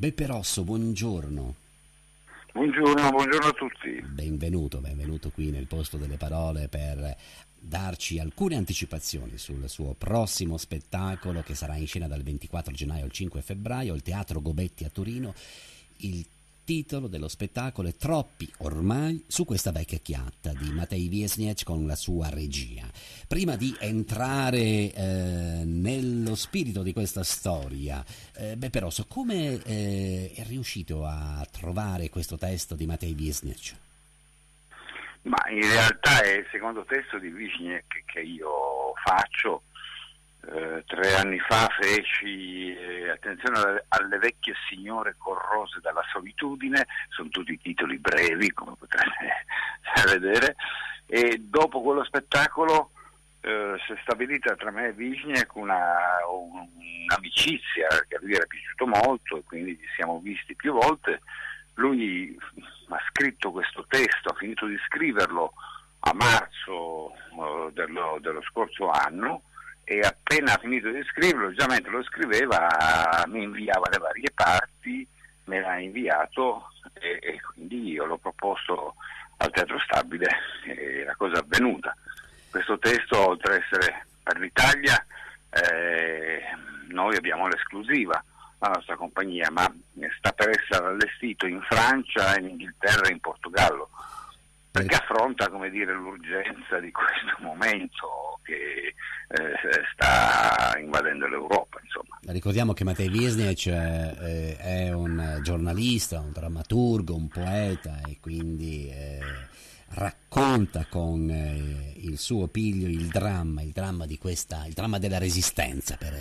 Beppe Rosso, buongiorno. Buongiorno, buongiorno a tutti. Benvenuto, benvenuto qui nel posto delle parole per darci alcune anticipazioni sul suo prossimo spettacolo che sarà in scena dal 24 gennaio al 5 febbraio al Teatro Gobetti a Torino. Il titolo dello spettacolo è Troppi ormai su questa vecchia chiatta di Matei Wiesniec con la sua regia. Prima di entrare eh, nello spirito di questa storia, eh, Beppe Rosso, come eh, è riuscito a trovare questo testo di Matei Wiesniec? Ma in realtà è il secondo testo di Wiesniec che io faccio eh, tre anni fa feci eh, attenzione alle, alle, vecchie signore corrose dalla solitudine, sono tutti titoli brevi come potrete vedere, e dopo quello spettacolo eh, si è stabilita tra me e Wisniak una, un'amicizia che a lui era piaciuto molto e quindi ci siamo visti più volte. Lui ha scritto questo testo, ha finito di scriverlo a marzo eh, dello, dello scorso anno appena finito di scriverlo, già mentre lo scriveva mi inviava le varie parti, me l'ha inviato e, e quindi io l'ho proposto al Teatro Stabile e la cosa è avvenuta. Questo testo, oltre ad essere per l'Italia, eh, noi abbiamo l'esclusiva, la nostra compagnia, ma sta per essere allestito in Francia, in Inghilterra e in Portogallo perché affronta dire, l'urgenza di questo momento eh, sta invadendo l'Europa. Insomma. Ricordiamo che Matej Wiesniec eh, è un giornalista, un drammaturgo, un poeta e quindi eh, racconta con eh, il suo piglio il dramma, il dramma, questa, il dramma della resistenza per,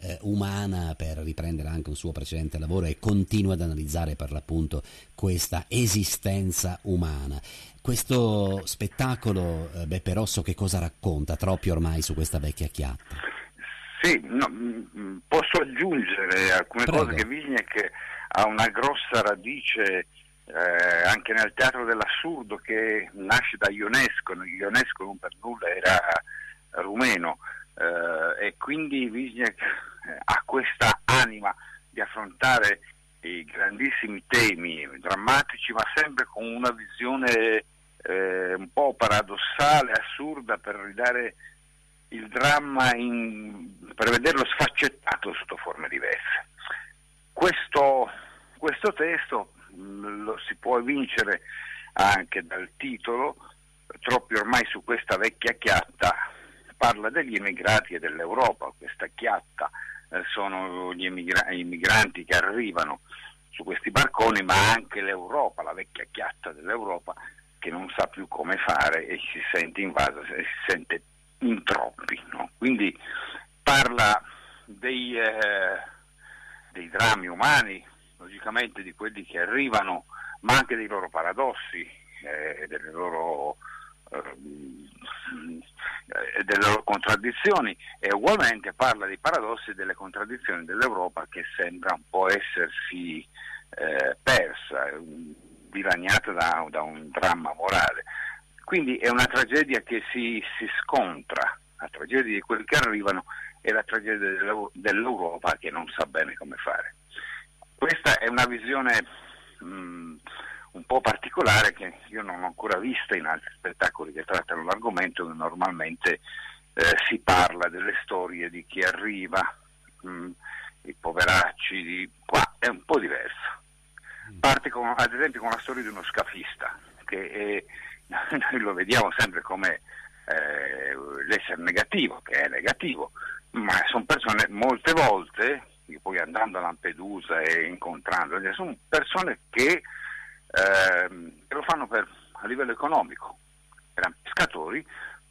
eh, umana per riprendere anche un suo precedente lavoro e continua ad analizzare per l'appunto questa esistenza umana. Questo spettacolo, eh, Beppe Rosso, che cosa racconta? Troppi ormai su questa vecchia chiatta. Sì, no, mm, posso aggiungere alcune Prego. cose che Vignac ha una grossa radice eh, anche nel teatro dell'assurdo che nasce da Ionesco, Ionesco non per nulla era rumeno eh, e quindi Vignac eh, ha questa anima di affrontare i grandissimi temi drammatici ma sempre con una visione eh, un po' paradossale, assurda per ridare il dramma, in, per vederlo sfaccettato sotto forme diverse. Questo, questo testo lo si può vincere anche dal titolo, troppi ormai su questa vecchia chiatta parla degli emigrati e dell'Europa, questa chiatta eh, sono gli emigra- migranti che arrivano su questi barconi, ma anche l'Europa, la vecchia chiatta dell'Europa che non sa più come fare e si sente invaso, si sente in troppi. No? Quindi parla dei, eh, dei drammi umani, logicamente di quelli che arrivano, ma anche dei loro paradossi, eh, delle, loro, eh, delle loro contraddizioni e ugualmente parla dei paradossi e delle contraddizioni dell'Europa che sembra un po' essersi eh, persa dilaniata da, da, un dramma morale. Quindi è una tragedia che si, si, scontra, la tragedia di quelli che arrivano e la tragedia dell'Europa che non sa bene come fare. Questa è una visione mh, un po' particolare che io non ho ancora vista in altri spettacoli che trattano l'argomento, che normalmente eh, si parla delle storie di chi arriva, mh, i poveracci, di... qua. È un po' diverso. Parte con, ad esempio con la storia di uno scafista, che è, noi lo vediamo sempre come eh, l'essere negativo, che è negativo, ma sono persone molte volte, poi andando a Lampedusa e incontrando, sono persone che, eh, lo fanno per, a livello economico, erano pescatori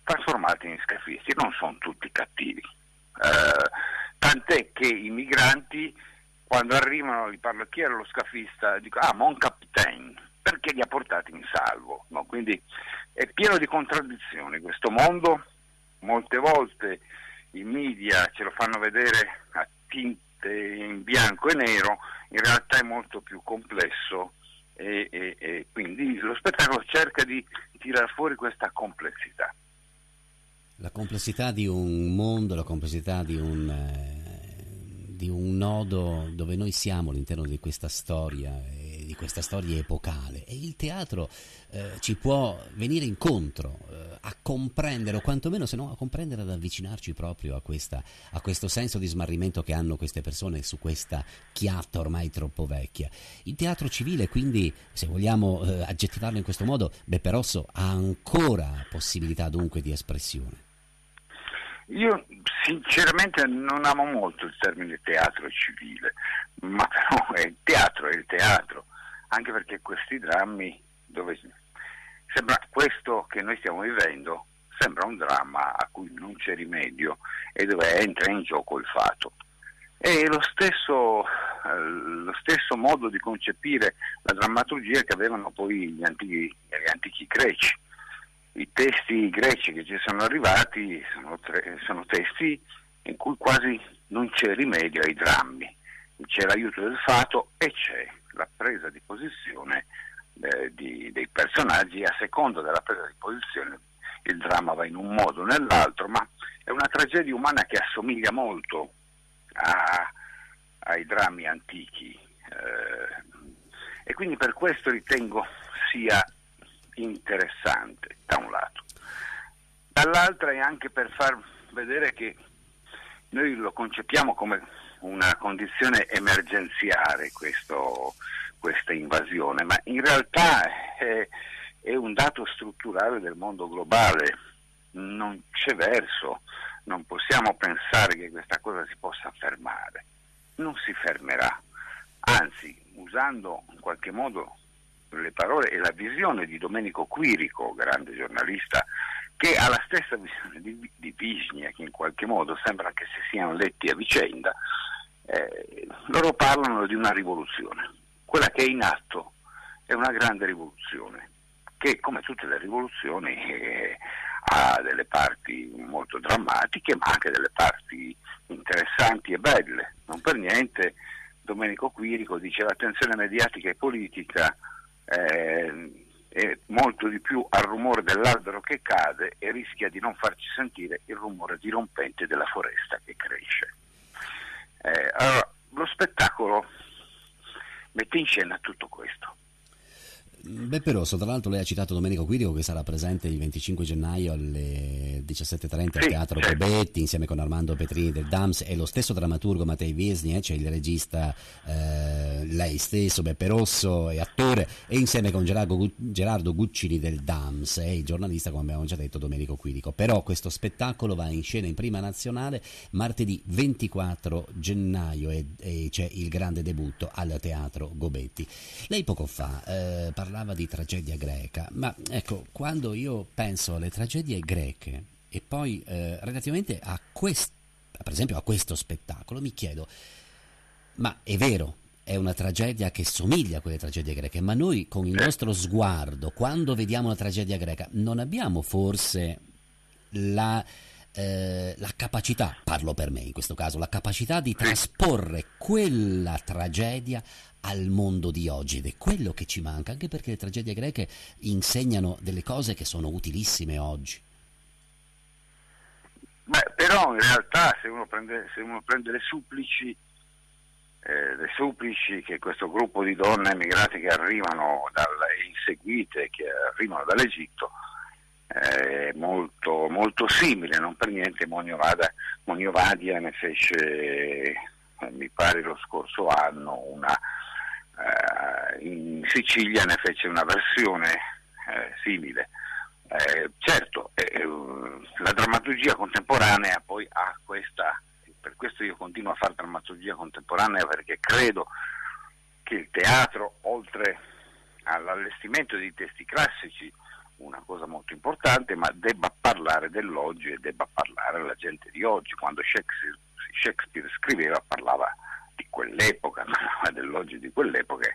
trasformati in scafisti, non sono tutti cattivi. Eh, tant'è che i migranti quando arrivano gli parlo chi era lo scafista, dico ah mon captain, perché li ha portati in salvo. No? Quindi è pieno di contraddizioni questo mondo, molte volte i media ce lo fanno vedere a tinte in bianco e nero, in realtà è molto più complesso e, e, e quindi lo spettacolo cerca di tirare fuori questa complessità. La complessità di un mondo, la complessità di un... Eh di un nodo dove noi siamo all'interno di questa storia, eh, di questa storia epocale e il teatro eh, ci può venire incontro eh, a comprendere o quantomeno se no a comprendere ad avvicinarci proprio a, questa, a questo senso di smarrimento che hanno queste persone su questa chiatta ormai troppo vecchia. Il teatro civile quindi, se vogliamo eh, aggettivarlo in questo modo, Beppe Rosso ha ancora possibilità dunque di espressione. Io sinceramente non amo molto il termine teatro civile, ma però il teatro è il teatro, anche perché questi drammi dove sembra questo che noi stiamo vivendo sembra un dramma a cui non c'è rimedio e dove entra in gioco il fato. È lo stesso, eh, lo stesso modo di concepire la drammaturgia che avevano poi gli antichi, gli antichi greci i testi greci che ci sono arrivati sono, tre, sono testi in cui quasi non c'è rimedio ai drammi, c'è l'aiuto del fato e c'è la presa di posizione eh, di, dei personaggi, a seconda della presa di posizione il dramma va in un modo o nell'altro, ma è una tragedia umana che assomiglia molto a, ai drammi antichi eh, e quindi per questo ritengo sia interessante da un lato, dall'altra è anche per far vedere che noi lo concepiamo come una condizione emergenziale questo, questa invasione, ma in realtà è, è un dato strutturale del mondo globale, non c'è verso, non possiamo pensare che questa cosa si possa fermare, non si fermerà, anzi usando in qualche modo le parole e la visione di Domenico Quirico, grande giornalista, che ha la stessa visione di, di Visnia, che in qualche modo sembra che si siano letti a vicenda, eh, loro parlano di una rivoluzione. Quella che è in atto è una grande rivoluzione, che come tutte le rivoluzioni eh, ha delle parti molto drammatiche, ma anche delle parti interessanti e belle. Non per niente Domenico Quirico dice l'attenzione mediatica e politica eh, molto di più al rumore dell'albero che cade e rischia di non farci sentire il rumore dirompente della foresta che cresce. Eh, allora, lo spettacolo mette in scena tutto questo. Beppe Rosso, tra l'altro lei ha citato Domenico Quirico che sarà presente il 25 gennaio alle 17.30 al Teatro certo. Cobetti insieme con Armando Petrini del DAMS e lo stesso drammaturgo Mattei Viesni, eh, c'è il regista eh, lei stesso, Beppe Rosso è attore e insieme con Gerardo, Gerardo Guccini del DAMS e il giornalista come abbiamo già detto Domenico Quirico. Però questo spettacolo va in scena in prima nazionale martedì 24 gennaio e, e c'è il grande debutto al Teatro Gobetti. Lei poco fa eh, parlava di tragedia greca, ma ecco, quando io penso alle tragedie greche e poi eh, relativamente a questo, per esempio a questo spettacolo, mi chiedo, ma è vero, è una tragedia che somiglia a quelle tragedie greche, ma noi con il nostro sguardo, quando vediamo una tragedia greca, non abbiamo forse la, eh, la, capacità, parlo per me in questo caso, la capacità di trasporre quella tragedia al mondo di oggi ed è quello che ci manca, anche perché le tragedie greche insegnano delle cose che sono utilissime oggi. Beh, però in realtà se uno prende, se uno prende le supplici, eh, le supplici che questo gruppo di donne emigrate che arrivano dalle inseguite, che arrivano dall'Egitto, è molto, molto simile, non per niente Moniovadia, Moniovadia ne fece, eh, mi pare lo scorso anno, una, in Sicilia ne fece una versione eh, simile. Eh, certo, eh, la drammaturgia contemporanea poi ha questa, per questo io continuo a fare drammaturgia contemporanea perché credo che il teatro, oltre all'allestimento dei testi classici, una cosa molto importante, ma debba parlare dell'oggi e debba parlare alla gente di oggi. Quando Shakespeare, Shakespeare scriveva parlava quell'epoca, ma dell'oggi di quell'epoca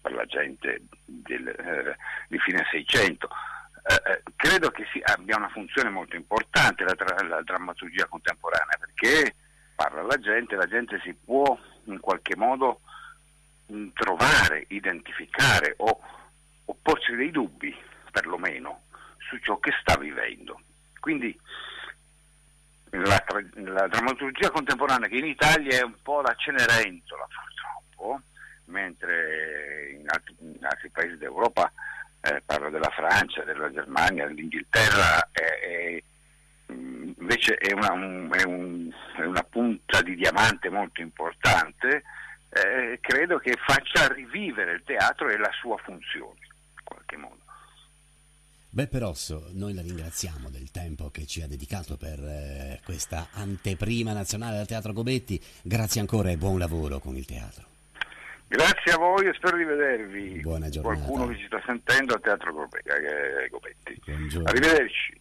per la gente del, eh, di fine Seicento. Eh, eh, credo che si, abbia una funzione molto importante la, la drammaturgia contemporanea perché parla alla gente, la gente si può in qualche modo mh, trovare, identificare o, o porsi dei dubbi perlomeno su ciò che sta vivendo. Quindi la, la, drammaturgia contemporanea che in Italia è un po' la Cenerentola purtroppo, mentre in altri, in altri paesi d'Europa, eh, parlo della Francia, della Germania, dell'Inghilterra, è, è, invece è una, un, un, è una, punta di diamante molto importante, eh, credo che faccia rivivere il teatro e la sua funzione. Beppe Rosso, noi la ringraziamo del tempo che ci ha dedicato per eh, questa anteprima nazionale del Teatro Gobetti. Grazie ancora e buon lavoro con il teatro. Grazie a voi e spero di vedervi. Buona giornata. Qualcuno che ci sta sentendo al Teatro eh, Gobetti. Buongiorno. Arrivederci.